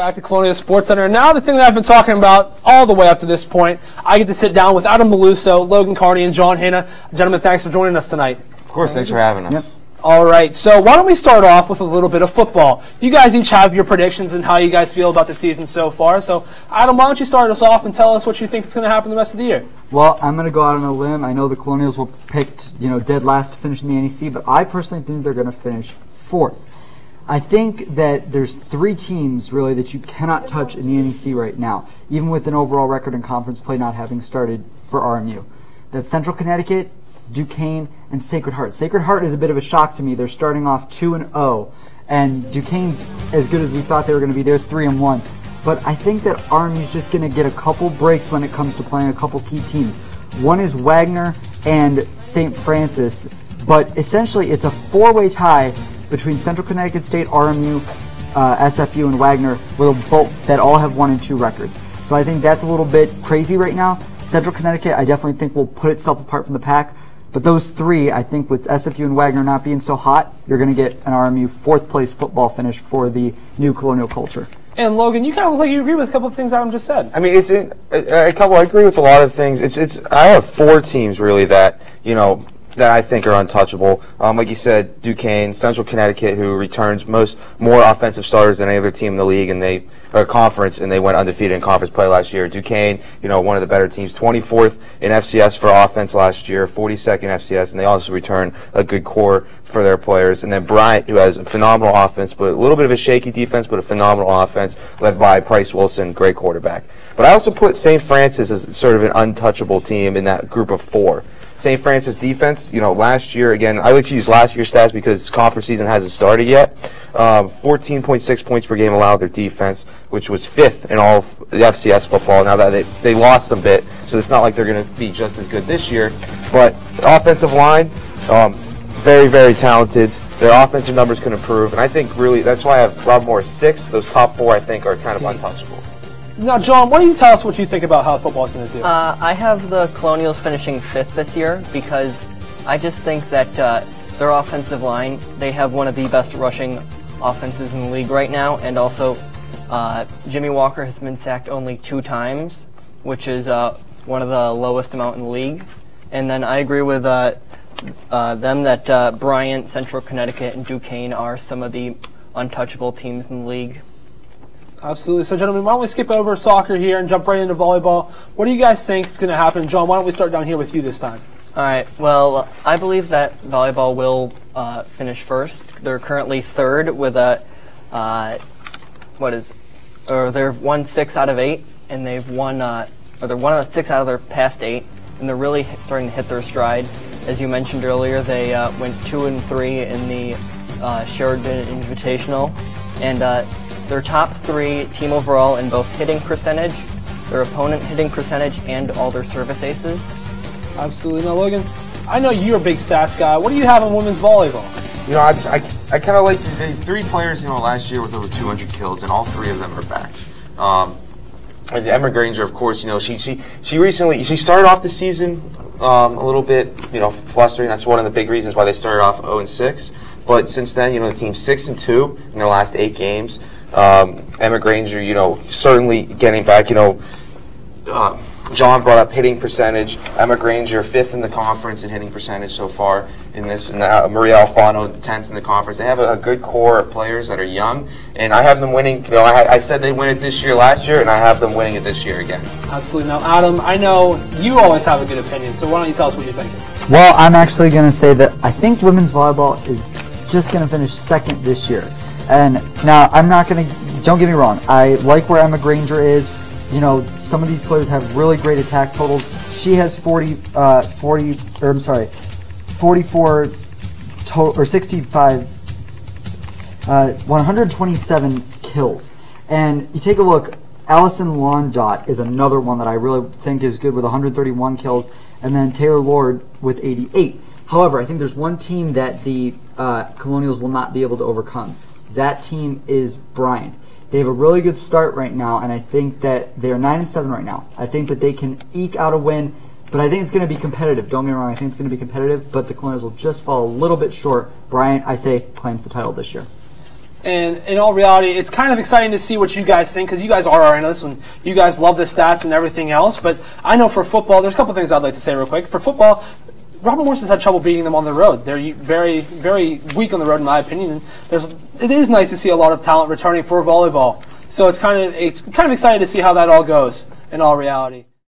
back to Colonial Sports Center. And now the thing that I've been talking about all the way up to this point, I get to sit down with Adam Melluso, Logan Carney, and Jon Hanna. Gentlemen, thanks for joining us tonight. Of course, thanks for having us. Yep. All right, so why don't we start off with a little bit of football? You guys each have your predictions and how you guys feel about the season so far. So, Adam, why don't you start us off and tell us what you think is going to happen the rest of the year? Well, I'm going to go out on a limb. I know the Colonials will picked, you know, dead last to finish in the NEC, but I personally think they're going to finish fourth. I think that there's three teams really that you cannot touch in the NEC right now, even with an overall record in conference play not having started for RMU. That's Central Connecticut, Duquesne, and Sacred Heart. Sacred Heart is a bit of a shock to me. They're starting off 2 and 0, and Duquesne's as good as we thought they were going to be. They're 3 and 1. But I think that RMU's just going to get a couple breaks when it comes to playing a couple key teams. One is Wagner and St. Francis, but essentially it's a four-way tie between Central Connecticut State, RMU, uh, SFU, and Wagner, with a both that all have one and two records. So I think that's a little bit crazy right now. Central Connecticut, I definitely think will put itself apart from the pack. But those three, I think, with SFU and Wagner not being so hot, you're going to get an RMU fourth place football finish for the new colonial culture. And Logan, you kind of look like you agree with a couple of things Adam just said. I mean, it's in, a, a couple. I agree with a lot of things. It's it's. I have four teams really that you know that I think are untouchable. Um, like you said, Duquesne, Central Connecticut, who returns most more offensive starters than any other team in the league, and they or conference, and they went undefeated in conference play last year. Duquesne, you know, one of the better teams, 24th in FCS for offense last year, 42nd FCS, and they also return a good core for their players. And then Bryant, who has a phenomenal offense, but a little bit of a shaky defense, but a phenomenal offense, led by Price Wilson, great quarterback. But I also put St. Francis as sort of an untouchable team in that group of four. St. Francis defense, you know, last year, again, I like to use last year's stats because conference season hasn't started yet. Um, 14.6 points per game allowed their defense, which was fifth in all of the FCS football. Now that they, they lost a bit, so it's not like they're going to be just as good this year. But offensive line, um, very, very talented. Their offensive numbers can improve, and I think really that's why I have Rob Moore six. Those top four, I think, are kind of untouchable. Now, Jon, why don't you tell us what you think about how football is going to do? Uh, I have the Colonials finishing fifth this year because I just think that uh, their offensive line, they have one of the best rushing offenses in the league right now, and also uh, Jimmy Walker has been sacked only two times, which is uh, one of the lowest amount in the league. And then I agree with uh, uh, them that Bryant, Central Connecticut, and Duquesne are some of the untouchable teams in the league. Absolutely. So, gentlemen, why don't we skip over soccer here and jump right into volleyball? What do you guys think is going to happen? Jon, why don't we start down here with you this time? All right. Well, I believe that volleyball will uh, finish first. They're currently third with a uh, what is, or they've won six out of eight, and they've won, uh, or they're one of six out of their past eight, and they're really starting to hit their stride. As you mentioned earlier, they uh, went two and three in the uh, Sheridan Invitational, and their top three team overall in both hitting percentage, their opponent hitting percentage, and all their service aces. Absolutely. Now, Logan, I know you're a big stats guy. What do you have on women's volleyball? You know, I, I, I kind of like the, the three players, you know, last year with over 200 kills, and all three of them are back. Um, and Emma Granger, of course, you know, she she she recently she started off the season um, a little bit, you know, flustering. That's one of the big reasons why they started off 0 and 6. But since then, you know, the team's six and two in their last eight games. Um, Emma Granger, you know, certainly getting back. You know, uh, Jon brought up hitting percentage. Emma Granger, fifth in the conference in hitting percentage so far in this. And uh, Maria Alfano, tenth in the conference. They have a, a, good core of players that are young, and I have them winning. You know, I, I, said they win it this year, last year, and I have them winning it this year again. Absolutely. Now, Adam, I know you always have a good opinion, so why don't you tell us what you're thinking? Well, I'm actually going to say that I think women's volleyball is just going to finish second this year. And now I'm not going to. Don't get me wrong. I like where Emma Granger is you know, some of these players have really great attack totals. She has 40, uh, 40, or I'm sorry, 44 to- or 65, uh, 127 kills. And you take a look, Allison Londot is another one that I really think is good with 131 kills, and then Taylor Lord with 88. However, I think there's one team that the uh, Colonials will not be able to overcome. That team is Bryant. They have a really good start right now, and I think that they're nine and seven right now. I think that they can eke out a win, but I think it's going to be competitive. Don't get me wrong; I think it's going to be competitive, but the Colonials will just fall a little bit short. Bryant, I say, claims the title this year. And in all reality, it's kind of exciting to see what you guys think because you guys are our analysts and you guys love the stats and everything else. But I know for football, there's a couple things I'd like to say real quick. For football, Robert Morris has had trouble beating them on the road. They're very, very weak on the road, in my opinion. And there's, it is nice to see a lot of talent returning for volleyball. So it's kind of, it's kind of exciting to see how that all goes in all reality.